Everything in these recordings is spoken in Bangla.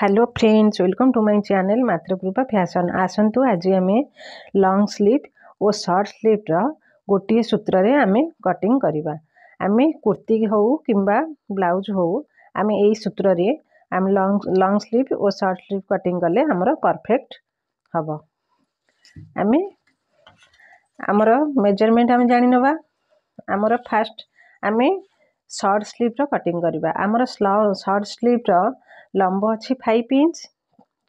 hello friends welcome to my channel Matrikripa Fashion आसतु आज आम लंग स्लीव और सर्ट स्लीवर गोटे सूत्र में आम कटिंग करवा आम कुर्ती हौ कि ब्लाउज हौ आम यही सूत्र में आम लंग लंग स्लीव और सर्ट स्लीव कटिंग कले आम परफेक्ट हम आम आमर मेजरमेंट आम जाणी ना आमर फास्ट आम सर्ट स्लीवर कटिंग करवा आमर सर्ट स्लीवर লম্ব ଅଛି ଫାଇଭ୍ ଇଞ୍ଚ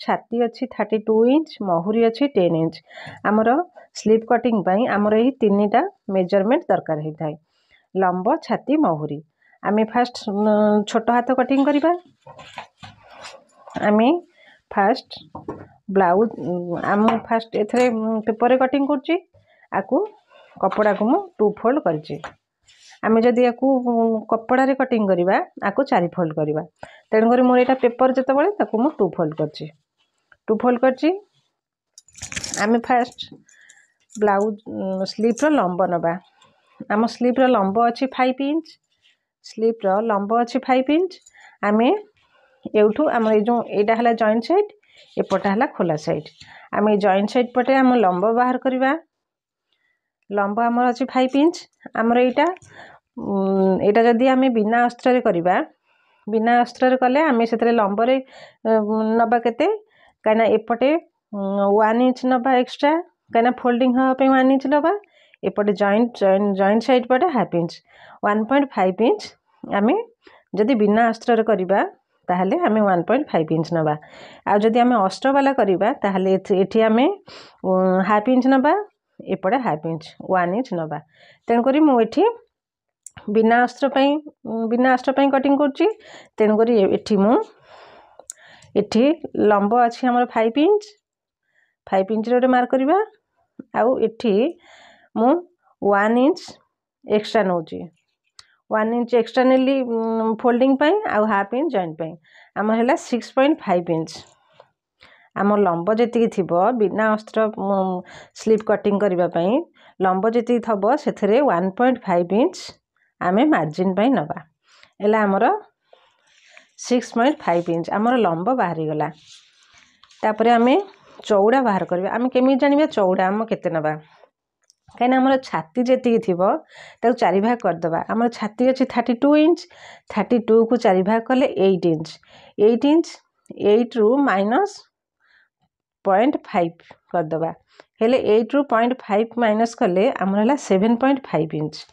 ଛାତି ଅଛି ଥାର୍ଟି ଟୁ ଇଞ୍ଚ ମହୁରି ଅଛି ଟେନ୍ ଇଞ୍ଚ ଆମର ସ୍ଲିପ୍ କଟିଂ ପାଇଁ ଆମର ଏହି ତିନିଟା ମେଜରମେଣ୍ଟ ଦରକାର ହୋଇଥାଏ ଲମ୍ବ ଛାତି ମହୁରି ଆମେ ଫାଷ୍ଟ ଛୋଟ ହାତ କଟିଂ କରିବା ଆମେ ଫାଷ୍ଟ ବ୍ଲାଉଜ ଆମ ଫାଷ୍ଟ ଏଥିରେ ପେପରରେ କଟିଂ କରୁଛି ଆକୁ କପଡ଼ାକୁ ମୁଁ ଟୁ ଫୋଲ୍ଡ କରିଛି ଆମେ ଯଦି ୟାକୁ କପଡ଼ାରେ କଟିଂ କରିବା ଆକୁ ଚାରି ଫୋଲ୍ଡ କରିବା ତେଣୁକରି ମୋର ଏଇଟା ପେପର୍ ଯେତେବେଳେ ତାକୁ ମୁଁ ଟୁ ଫୋଲ୍ଡ କରିଛି ଟୁ ଫୋଲ୍ଡ କରିଛି ଆମେ ଫାଷ୍ଟ ବ୍ଲାଉଜ୍ ସ୍ଲିପ୍ର ଲମ୍ବ ନେବା ଆମ ସ୍ଲିପ୍ର ଲମ୍ବ ଅଛି ଫାଇଭ୍ ଇଞ୍ଚ ସ୍ଲିପ୍ର ଲମ୍ବ ଅଛି ଫାଇଭ୍ ଇଞ୍ଚ ଆମେ ଏଉଠୁ ଆମର ଏଇ ଯେଉଁ ଏଇଟା ହେଲା ଜଏଣ୍ଟ ସାଇଡ଼୍ ଏପଟା ହେଲା ଖୋଲା ସାଇଡ଼୍ ଆମେ ଏଇ ଜଏଣ୍ଟ ସାଇଡ଼୍ ପଟେ ଆମ ଲମ୍ବ ବାହାର କରିବା ଲମ୍ବ ଆମର ଅଛି ଫାଇଭ୍ ଇଞ୍ଚ ଆମର ଏଇଟା ଏଇଟା ଯଦି ଆମେ ବିନା ଅସ୍ତ୍ରରେ କରିବା ବିନା ଅସ୍ତ୍ରରେ କଲେ ଆମେ ସେଥିରେ ଲମ୍ବରେ ନେବା କେତେ କାହିଁକିନା ଏପଟେ ୱାନ୍ ଇଞ୍ଚ୍ ନେବା ଏକ୍ସଟ୍ରା କାହିଁକିନା ଫୋଲ୍ଡିଂ ହେବା ପାଇଁ ୱାନ୍ ଇଞ୍ଚ୍ ନେବା ଏପଟେ ଜଏଣ୍ଟ ଜଏଣ୍ଟ ସାଇଡ଼୍ ପଟେ half inch one point five inch ଆମେ ଯଦି ବିନା ଅସ୍ତ୍ରରେ କରିବା ତାହେଲେ ଆମେ ୱାନ୍ ପଏଣ୍ଟ ଫାଇଭ୍ ଇଞ୍ଚ୍ ନେବା ଆଉ ଯଦି ଆମେ ଅସ୍ତ୍ରବାଲା କରିବା ତାହେଲେ ଏଠି ଆମେ ହାଫ୍ ଇଞ୍ଚ୍ ନେବା ଏପଟେ ହାଫ୍ ଇଞ୍ଚ୍ ୱାନ୍ ଇଞ୍ଚ୍ ନେବା ତେଣୁକରି ମୁଁ ଏଠି ବିନା ଅସ୍ତ୍ର ପାଇଁ ବିନା ଅସ୍ତ୍ର ପାଇଁ କଟିଂ କରୁଛି ତେଣୁକରି ଏଠି ମୁଁ ଏଠି ଲମ୍ବ ଅଛି ଆମର ଫାଇଭ୍ ଇଞ୍ଚ୍ ଫାଇଭ୍ ଇଞ୍ଚରେ ଗୋଟେ ମାର୍କ କରିବା ଆଉ ଏଠି ମୁଁ ୱାନ୍ ଇଞ୍ଚ୍ ଏକ୍ସଟ୍ରା ନେଉଛି ୱାନ୍ ଇଞ୍ଚ୍ ଏକ୍ସଟ୍ରା ନେଲି ଫୋଲ୍ଡିଂ ପାଇଁ ଆଉ ହାଫ୍ ଇଞ୍ଚ୍ ଜଏଣ୍ଟ ପାଇଁ ଆମର ହେଲା ସିକ୍ସ ପଏଣ୍ଟ ଫାଇଭ୍ ଇଞ୍ଚ୍ ଆମ ଲମ୍ବ ଯେତିକି ଥିବ ବିନା ଅସ୍ତ୍ର ସ୍ଲିପ୍ କଟିଂ କରିବା ପାଇଁ ଲମ୍ବ ଯେତିକି ଥିବ ସେଥିରେ ୱାନ୍ ପଏଣ୍ଟ ଫାଇଭ୍ ଇଞ୍ଚ୍ ଆମେ ମାର୍ଜିନ୍ ପାଇଁ ନେବା ହେଲା ଆମର ସିକ୍ସ ପଏଣ୍ଟ ଫାଇଭ୍ ଇଞ୍ଚ ଆମର ଲମ୍ବ ବାହାରିଗଲା ତାପରେ ଆମେ ଚଉଡ଼ା ବାହାର କରିବା ଆମେ କେମିତି ଜାଣିବା ଚଉଡ଼ା ଆମ କେତେ ନେବା କାହିଁକିନା ଆମର ଛାତି ଯେତିକି ଥିବ ତାକୁ ଚାରି ଭାଗ କରିଦେବା ଆମର ଛାତି ଅଛି ଥାର୍ଟି ଟୁ ଇଞ୍ଚ ଥାର୍ଟି ଟୁକୁ ଚାରି ଭାଗ କଲେ ଏଇଟ୍ ଇଞ୍ଚ ଏଇଟ୍ ଇଞ୍ଚ ଏଇଟ୍ରୁ ମାଇନସ୍ পয়েন্ট ফাইভ କରିଦେବା ହେଲେ ଏଇଟ୍ରୁ ପଏଣ୍ଟ ଫାଇଭ୍ ମାଇନସ୍ କଲେ ଆମର ହେଲା ସେଭେନ୍ ପଏଣ୍ଟ ଫାଇଭ୍ ଇଞ୍ଚ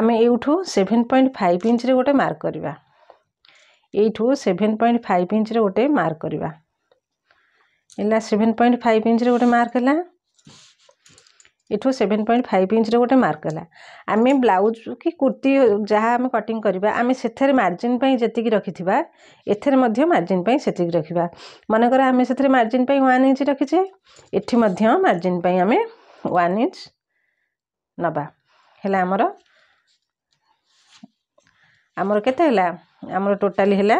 ଆମେ ଏଇଠୁ ସେଭେନ୍ ପଏଣ୍ଟ ଫାଇଭ୍ ଇଞ୍ଚରେ ଗୋଟେ ମାର୍କ କରିବା ଏଇଠୁ ସେଭେନ୍ ପଏଣ୍ଟ ଫାଇଭ୍ ଇଞ୍ଚରେ ଗୋଟେ ମାର୍କ କରିବା ହେଲା ସେଭେନ୍ ପଏଣ୍ଟ ଫାଇଭ୍ ଇଞ୍ଚରେ ଗୋଟେ ମାର୍କ ହେଲା ଏଠୁ ସେଭେନ୍ ପଏଣ୍ଟ ଫାଇଭ୍ ଇଞ୍ଚର ଗୋଟେ ମାର୍କ ହେଲା ଆମେ ବ୍ଲାଉଜ୍ କି କୁର୍ତ୍ତୀ ଯାହା ଆମେ କଟିଂ କରିବା ଆମେ ସେଥିରେ ମାର୍ଜିନ୍ ପାଇଁ ଯେତିକି ରଖିଥିବା ଏଥିରେ ମଧ୍ୟ ମାର୍ଜିନ୍ ପାଇଁ ସେତିକି ରଖିବା ମନେକର ଆମେ ସେଥିରେ ମାର୍ଜିନ୍ ପାଇଁ ୱାନ୍ ଇଞ୍ଚ ରଖିଛେ ଏଠି ମଧ୍ୟ ମାର୍ଜିନ୍ ପାଇଁ ଆମେ ୱାନ୍ ଇଞ୍ଚ ନେବା ହେଲା ଆମର ଆମର କେତେ ହେଲା ଆମର ଟୋଟାଲି ହେଲା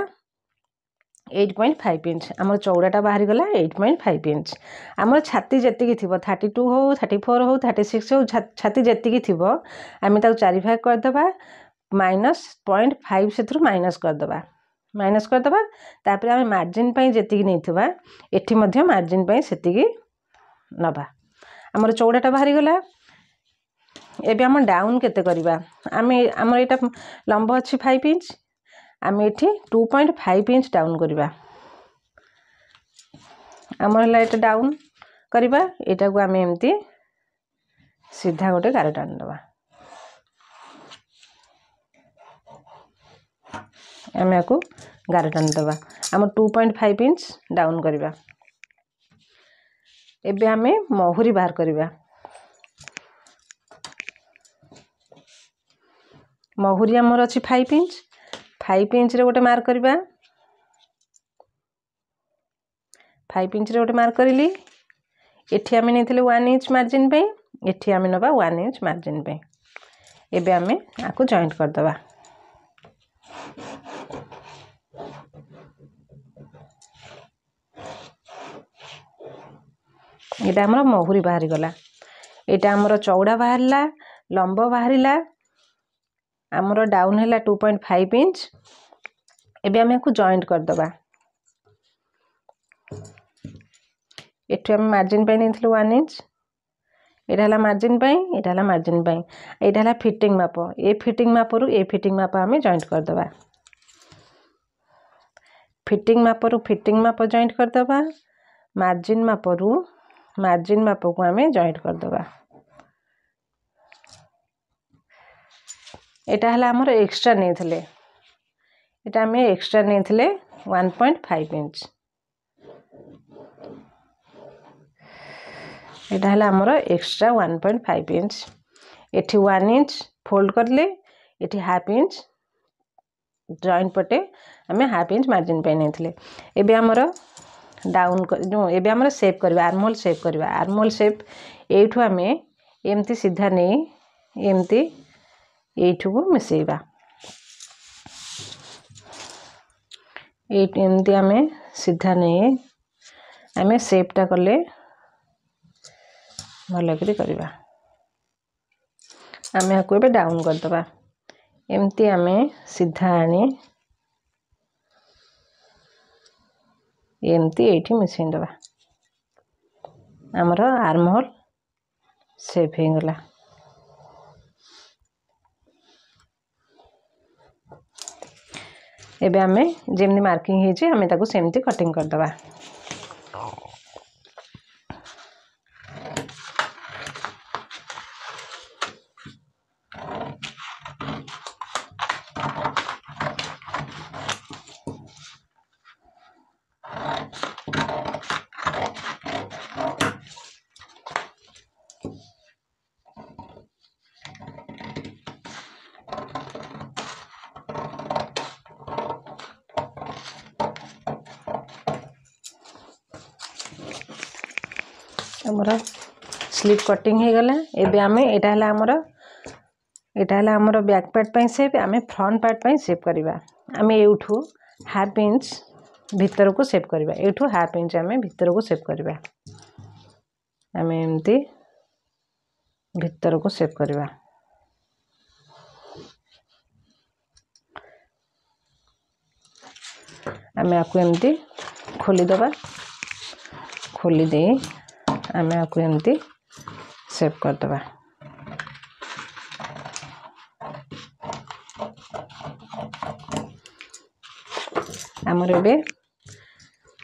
এইট পয়েন্ট ফাইভ ইঞ্চ আমার চৌড়াটা বাহারিগলা এইট পয়েন্ট ফাইভ ইঞ্চ আমার ছাতি যেতিকি থিব থার্টি টু হো থার্টি ফোর হো থার্টি সিক্স হো ছাতি যেতিকি থিব আমি তাকে চারি ভাগ করেদেবা মাইনস পয়েন্ট ফাইভ সেথুর মাইনস করেদেবা মাইনস করেদেবা তাপরে আমি মার্জিন পাই যেতিকি নেইথিবা এটি মধ্যে মার্জিন পাই সেতিকি নবা আমার চৌড়াটা বাহারিগলা এবে আমার ডাউন কেতে করিবা আমি আমার এটা লম্ব আছে ফাইভ ইঞ্চ ଆମେ ଏଠି two point five inch down କରିବା ଆମର ହେଲା ଏଇଟା ଡାଉନ୍ କରିବା ଏଇଟାକୁ ଆମେ ଏମିତି ସିଧା ଗୋଟେ ଗାର ଟାଣି ଦେବା ଆମେ ଆକୁ ଗାର ଟାଣି ଦେବା ଆମ two point five inch down କରିବା ଏବେ ଆମେ ମହୁରୀ ବାହାର କରିବା ମହୁରୀ ଆମର ଅଛି ଫାଇଭ ଇଞ୍ଚ ফাইভ ইঞ্চরে গোটে মার্ক করা ফাইভ ইঞ্চরে গোটে মার্ক করি এটি আমি নিয়ে ওয়ান ইঞ্চ মার্জিন পাই এটি আমি নেবা ওয়ান ইঞ্চ মার্জিন পাই এবে আমি আকু জয়েন্ট করদবা এটা আমার মহুরি বাহারি গলা এটা আমার চৌড়া বাহারা লম্ব বাহারা आमर डाउन है टू पॉइंट फाइव इंच एवं आम को जॉइंट करदे ये मार्जिन पे नहीं वन इंच यहाँ है मार्जिन ये मार्जिन ये फिटिंग माप ए फिटिंग मापर ए फिटिंग माप आम जॉइंट करदे फिटिंग मापर फिटिंग माप जॉइंट करदे मार्जिन मापर मार्जिन माप को आम जॉइंट करदे এটা হল আমার এক্সট্রা নিয়ে এটা আমি এক্সট্রা নিয়ে ওয়ান পয়েন্ট ফাইভ ইঞ্চ এটা হল আমার extra one point five inch এটি ওয়ান ইঞ্চ ফোল্ড করলে এটি হাফ ইঞ্চ জয়েন্ট পটে আমি হাফ ইঞ্চ মার্জিন পাই নিয়ে এবে আমার ডাউন এবে আমার সেভ করা আর্মোল সেভ করা আর্মোল সেভ এইটু আমি এমতি সিধা নেই এমতি ଏଇଠୁକୁ ମିଶାଇବା ଏଇଠି ଏମିତି ଆମେ ସିଧା ନେଇ ଆମେ ସେପ୍ଟା କଲେ ଭଲ କରି କରିବା ଆମେ ଆକୁ ଏବେ ଡାଉନ୍ କରିଦେବା ଏମିତି ଆମେ ସିଧା ଆଣି ଏମିତି ଏଇଠି ମିଶାଇ ଦେବା ଆମର ଆର୍ମହୋଲ୍ ସେପ୍ ହେଇଗଲା ଏବେ ଆମେ ଯେମିତି ମାର୍କିଂ ହେଇଛି ଆମେ ତାକୁ ସେମିତି କଟିଂ କରିଦେବା आमर स्लीप कटिंग होटा है आम बैक पार्ट सेप आम फ्रंट पार्ट सेप करवा आम यू हाफ इंच भितर को सेप करवा यू हाफ इंच आम भितर को सेप करवा आम एम भर को सेप करवा आम आपको एमती खोली दबा खोली दे आम आपको एमती सेव करदे आमर एवं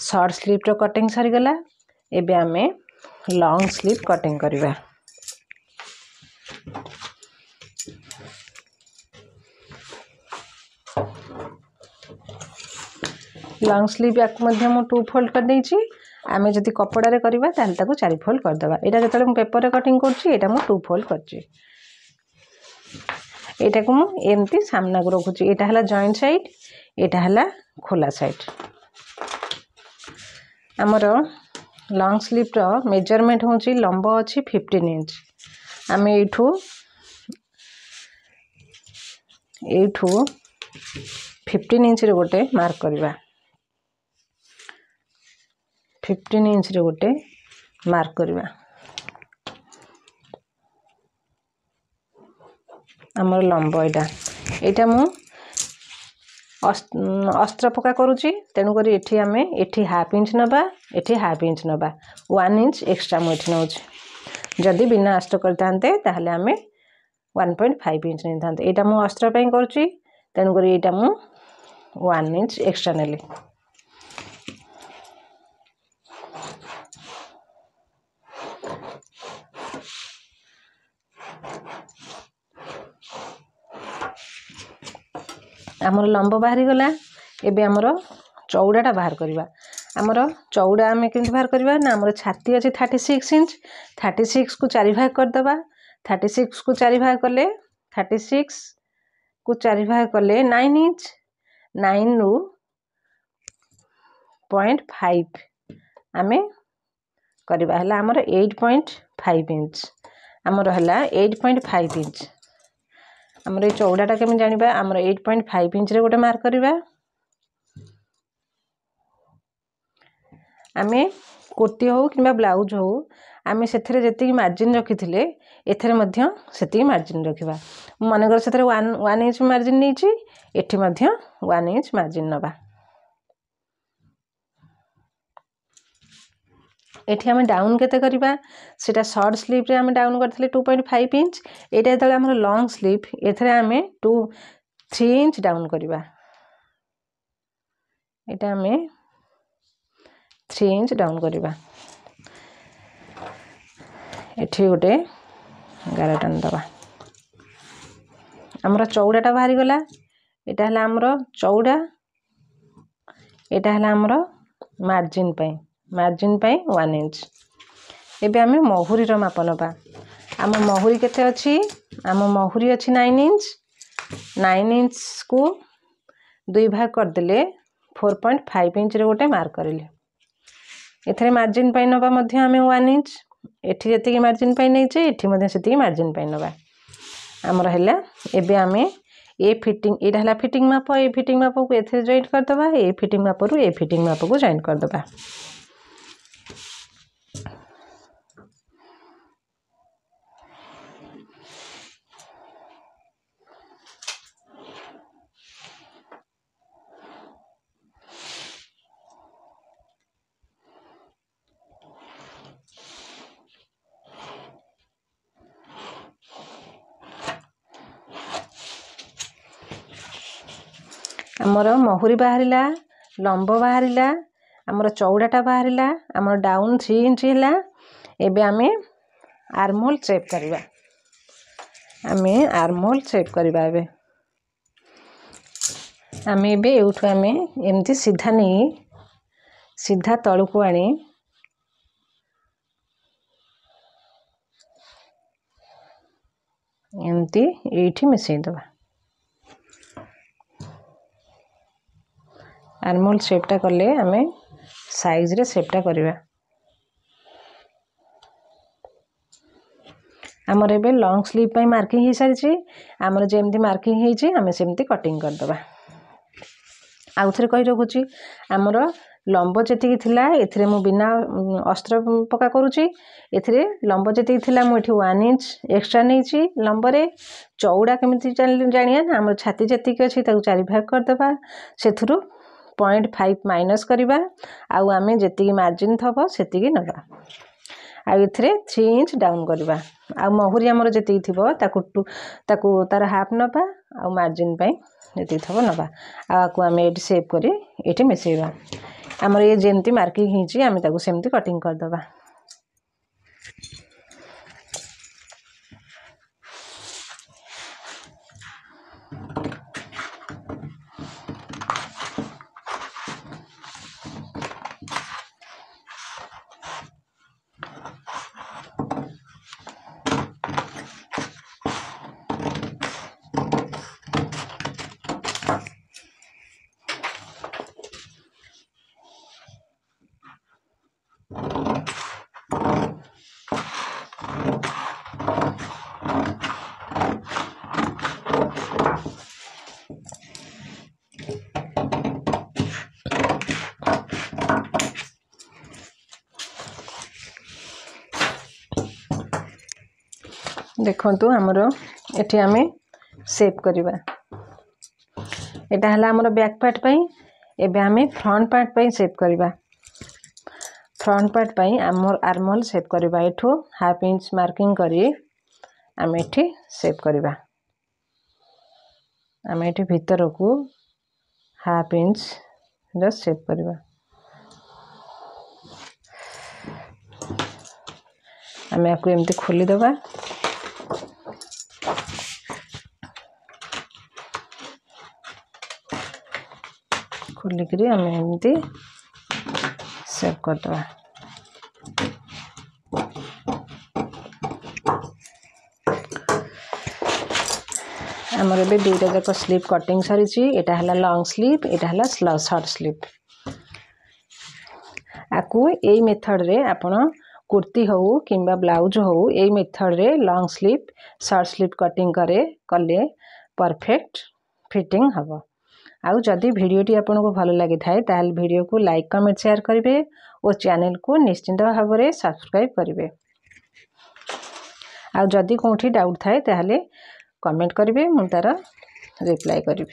सर्ट स्लीप्र कटिंग सरगला एवं आम लंग स्लीप कटिंग करवा लंग स्लीप या टू फोल्ड कर नहीं আমি যদি কপড়ারে করা তাহলে তাকে চারি ফোল্ড করেদেবা এটা যেতবে পেপরের কটিং করছি এটা মু টু ফোল্ড করছি এটাকে মু এমতি সামনাকে রখুছি এটা হল জয়েন্ট সাইড এটা হল খোলা সাইড আমার লং স্লিভর মেজরমেন্ট হচ্ছে লম্ব অছি ফিফটিন ইঞ্চ আমি এইঠু এইঠু ফিফটিন ইঞ্চরে গোটে মার্ক করা ଫିଫ୍ଟିନ୍ ଇଞ୍ଚରେ ଗୋଟେ ମାର୍କ କରିବା ଆମର ଲମ୍ବ ଏଇଟା ଏଇଟା ମୁଁ ଅସ୍ତ୍ର ପକା କରୁଛି ତେଣୁକରି ଏଠି ଆମେ ଏଠି ହାଫ୍ ଇଞ୍ଚ ନେବା ଏଠି ହାଫ୍ ଇଞ୍ଚ ନେବା ୱାନ୍ ଇଞ୍ଚ ଏକ୍ସଟ୍ରା ମୁଁ ଏଠି ନେଉଛି ଯଦି ବିନା ଅସ୍ତ୍ର କରିଥାନ୍ତେ ତାହେଲେ ଆମେ ୱାନ୍ ପଏଣ୍ଟ ଫାଇଭ୍ ଇଞ୍ଚ ନେଇଥାନ୍ତେ ଏଇଟା ମୁଁ ଅସ୍ତ୍ର ପାଇଁ କରୁଛି ତେଣୁକରି ଏଇଟା ମୁଁ ୱାନ୍ ଇଞ୍ଚ ଏକ୍ସଟ୍ରା ନେଲି ଆମର ଲମ୍ବ ବାହାରିଗଲା ଏବେ ଆମର ଚଉଡ଼ାଟା ବାହାର କରିବା ଆମର ଚଉଡ଼ା ଆମେ କେମିତି ବାହାର କରିବା ନା ଆମର ଛାତି ଅଛି ଥାର୍ଟି ସିକ୍ସ ଇଞ୍ଚ ଥାର୍ଟି ସିକ୍ସକୁ ଚାରି ଭାଗ କରିଦେବା ଥାର୍ଟି ସିକ୍ସକୁ ଚାରି ଭାଗ କଲେ ଥାର୍ଟି ସିକ୍ସକୁ ଚାରି ଭାଗ କଲେ ନାଇନ୍ ଇଞ୍ଚ ନାଇନ୍ରୁ ପଏଣ୍ଟ ଫାଇଭ୍ ଆମେ କରିବା ହେଲା ଆମର ଏଇଟ୍ ପଏଣ୍ଟ ଫାଇଭ୍ ଇଞ୍ଚ ଆମର ହେଲା ଏଇଟ୍ ପଏଣ୍ଟ ଫାଇଭ୍ ଇଞ୍ଚ ଆମର ଏଇ ଚଉଡ଼ାଟା କେମିତି ଜାଣିବା ଆମର ଏଇଟ୍ ପଏଣ୍ଟ ଫାଇଭ୍ ଇଞ୍ଚରେ ଗୋଟେ ମାର୍କ କରିବା ଆମେ କୁର୍ତ୍ତୀ ହଉ କିମ୍ବା ବ୍ଲାଉଜ୍ ହଉ ଆମେ ସେଥିରେ ଯେତିକି ମାର୍ଜିନ୍ ରଖିଥିଲେ ଏଥିରେ ମଧ୍ୟ ସେତିକି ମାର୍ଜିନ୍ ରଖିବା ମୁଁ ମନେକର ସେଥିରେ ୱାନ୍ ୱାନ୍ ଇଞ୍ଚ ମାର୍ଜିନ୍ ନେଇଛି ଏଠି ମଧ୍ୟ ୱାନ୍ ଇଞ୍ଚ ମାର୍ଜିନ୍ ନେବା এটি আমি ডাউন কেতে করা সেটা সর্ট স্লিভ্রে আমি ডাউন করে টু পয়েন্ট ফাইভ ইঞ্চ এইটা যেত আমার লং স্লিভ এতে আমি টু থ্রি ইঞ্চ ডাউন করা এটা আমি থ্রি ইঞ্চ ডাউন করা এটি গোটে গার টান দেওয়া আমার চৌড়াটা বাহারি গলা এটা হল আমার চৌড়া এটা হল আমার মার্জিন পাই ମାର୍ଜିନ୍ ପାଇଁ ୱାନ୍ ଇଞ୍ଚ୍ ଏବେ ଆମେ ମହୁରୀର ମାପ ନେବା ଆମ ମହୁରୀ କେତେ ଅଛି ଆମ ମହୁରୀ ଅଛି ନାଇନ୍ ଇଞ୍ଚ୍ ନାଇନ୍ ଇଞ୍ଚକୁ ଦୁଇ ଭାଗ କରିଦେଲେ ଫୋର୍ ପଏଣ୍ଟ ଫାଇଭ୍ ଇଞ୍ଚରେ ଗୋଟେ ମାର୍କ କରିଲେ ଏଥିରେ ମାର୍ଜିନ୍ ପାଇଁ ନେବା ମଧ୍ୟ ଆମେ ୱାନ୍ ଇଞ୍ଚ୍ ଏଠି ଯେତିକି ମାର୍ଜିନ୍ ପାଇଁ ନେଇଛେ ଏଠି ମଧ୍ୟ ସେତିକି ମାର୍ଜିନ୍ ପାଇଁ ନେବା ଆମର ହେଲା ଏବେ ଆମେ ଏ ଫିଟିଂ ଏଇଟା ହେଲା ଫିଟିଂ ମାପ ଏ ଫିଟିଂ ମାପକୁ ଏଥିରେ ଜଏଣ୍ଟ କରିଦେବା ଏ ଫିଟିଂ ମାପରୁ ଏ ଫିଟିଂ ମାପକୁ ଜଏଣ୍ଟ କରିଦେବା ଆମର ମହୁରୀ ବାହାରିଲା ଲମ୍ବ ବାହାରିଲା ଆମର ଚଉଡ଼ାଟା ବାହାରିଲା ଆମର ଡାଉନ୍ ଥ୍ରୀ ଇଞ୍ଚ୍ ହେଲା ଏବେ ଆମେ ଆର୍ମୋଲ୍ ସେପ୍ କରିବା ଆମେ ଆର୍ମୋଲ୍ ସେପ୍ କରିବା ଏବେ ଆମେ ଏବେ ଏଇଠୁ ଆମେ ଏମିତି ସିଧା ନେଇ ସିଧା ତଳକୁ ଆଣି ଏମିତି ଏଇଠି ମିଶାଇ ଦେବା ଆନମୋଲ ସେପ୍ଟା କଲେ ଆମେ ସାଇଜ୍ରେ ସେପ୍ଟା କରିବା ଆମର ଏବେ ଲଙ୍ଗ ସ୍ଲିଭ୍ ପାଇଁ ମାର୍କିଂ ହୋଇସାରିଛି ଆମର ଯେମିତି ମାର୍କିଂ ହୋଇଛି ଆମେ ସେମିତି କଟିଂ କରିଦେବା ଆଉ ଥରେ କହି ରଖୁଛି ଆମର ଲମ୍ବ ଯେତିକି ଥିଲା ଏଥିରେ ମୁଁ ବିନା ଅସ୍ତ୍ର ପକା କରୁଛି ଏଥିରେ ଲମ୍ବ ଯେତିକି ଥିଲା ମୁଁ ଏଠି ୱାନ୍ ଇଞ୍ଚ ଏକ୍ସଟ୍ରା ନେଇଛି ଲମ୍ବରେ ଚଉଡ଼ା କେମିତି ଜାଣିବା ନା ଆମର ଛାତି ଯେତିକି ଅଛି ତାକୁ ଚାରି ଭାଗ କରିଦେବା ସେଥିରୁ ପଏଣ୍ଟ ଫାଇଭ୍ ମାଇନସ୍ କରିବା ଆଉ ଆମେ ଯେତିକି ମାର୍ଜିନ୍ ଥବ ସେତିକି ନେବା ଆଉ ଏଥିରେ ଥ୍ରୀ ଇଞ୍ଚ୍ ଡାଉନ୍ କରିବା ଆଉ ମହୁରି ଆମର ଯେତିକି ଥିବ ତାକୁ ଟୁ ତାକୁ ତା'ର ହାଫ୍ ନେବା ଆଉ ମାର୍ଜିନ୍ ପାଇଁ ଯେତିକି ଥିବ ନେବା ଆଉ ଆକୁ ଆମେ ଏଇଠି ସେଭ୍ କରି ଏଇଠି ମିଶାଇବା ଆମର ଏ ଯେମିତି ମାର୍କିଂ ହେଇଛି ଆମେ ତାକୁ ସେମିତି କଟିଂ କରିଦେବା ଦେଖନ୍ତୁ ଆମର ଏଠି ଆମେ ସେପ୍ କରିବା ଏଇଟା ହେଲା ଆମର ବ୍ୟାକ୍ ପାର୍ଟ ପାଇଁ ଏବେ ଆମେ ଫ୍ରଣ୍ଟ ପାର୍ଟ ପାଇଁ ସେପ୍ କରିବା ଫ୍ରଣ୍ଟ ପାର୍ଟ ପାଇଁ ଆମର ଆର୍ମଲ୍ ସେପ୍ କରିବା ଏଠୁ ହାଫ୍ ଇଞ୍ଚ ମାର୍କିଂ କରି ଆମେ ଏଠି ସେପ୍ କରିବା ଆମେ ଏଠି ଭିତରକୁ ହାଫ୍ ଇଞ୍ଚର ସେପ୍ କରିବା ଆମେ ୟାକୁ ଏମିତି ଖୋଲିଦେବା बोलिकी आम एम सेव करद आमर ए दुईटा जाक स्लीप कटिंग सारी एटा है लंग स्लीप एटा है सर्ट स्लीप आपको यही मेथड्रे आप कुर्ती हो कि ब्लाउज हो मेथड्रे long sleeve short sleeve cutting करे कले परफेक्ट फिटिंग हाँ आउ जदि भिडटी आपको भल लगी भिड को लाइक कमेंट सेयार करेंगे और चैनल को निश्चिंत भाव में सब्सक्राइब करेंगे आदि कौटी डाउट थाए कमेंट करेंगे मुझे रिप्लाय करी